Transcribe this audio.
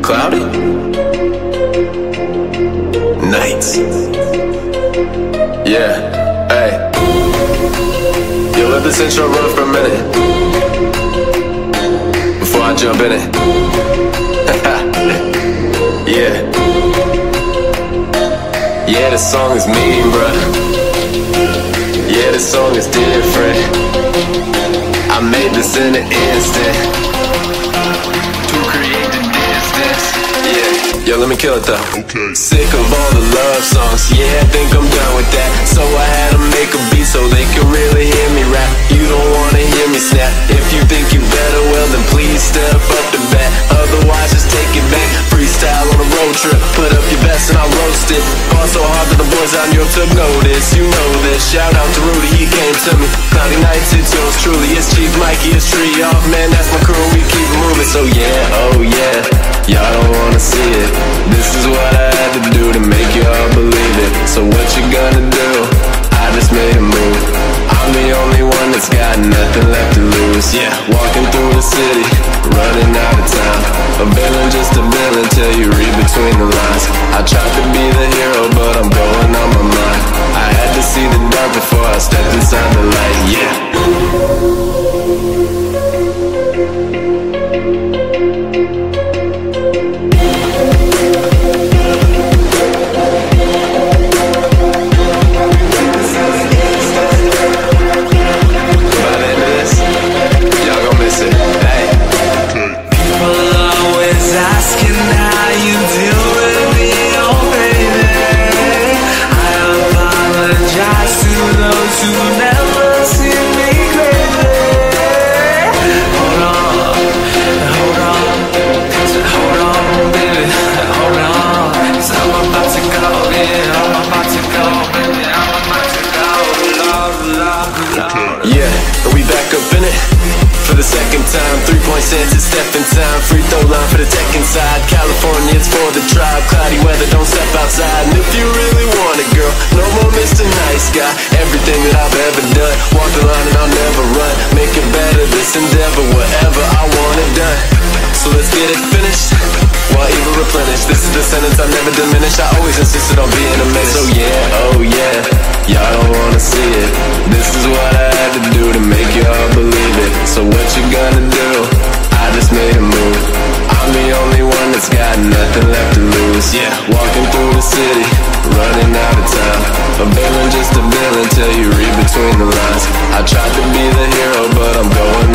Cloudy? Nights. Yeah, hey. Yo, let this intro run for a minute. Before I jump in it. yeah. Yeah, this song is mean, bruh. Yeah, this song is different. I made this in an instant. To create the distance. Yeah. Yo, let me kill it though. Okay. Sick of all the love songs, yeah, I think I'm done with that. So hard that the boys out in Europe took notice. You know this. Shout out to Rudy, he came to me. Cloudy nights, it's yours truly. It's Chief Mikey, it's Tree Off, man. That's my crew, we keep moving. So yeah, oh yeah, y'all don't wanna see it. This is what I had to do to make y'all believe it. So what you gonna do? I just made a move. I'm the only one that's got nothing left to lose. Yeah, walking through the city, running out step in time. Free throw line for the tech inside. California, it's for the tribe. Cloudy weather, don't step outside. And if you really want it, girl, no more Mr. Nice Guy. Everything that I've ever done, walk the line and I'll never run. Make it better, this endeavor, whatever I want it done. So let's get it finished. While evil replenished, this is the sentence I never diminish. I always insisted on being a menace. So yeah, oh yeah, y'all don't wanna see it. This is what I had to do to make y'all believe it. So what you gonna do? Between the lines. I tried to be the hero, but I'm going